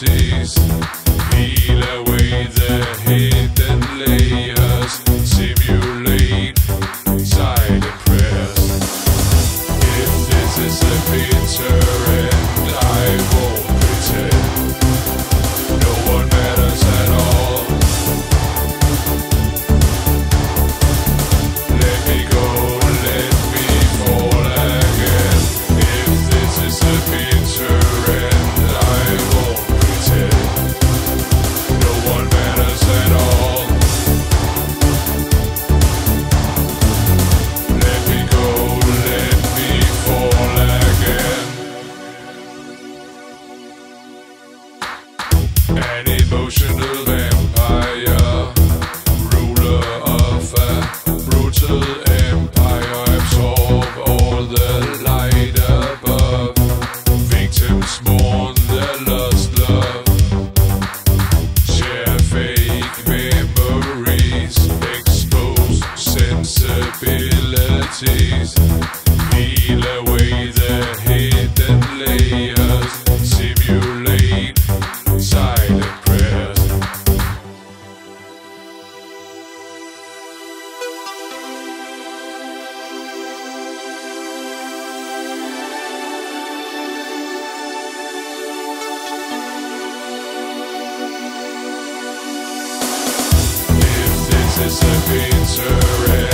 sensibilities, An emotional vampire, ruler of disappear.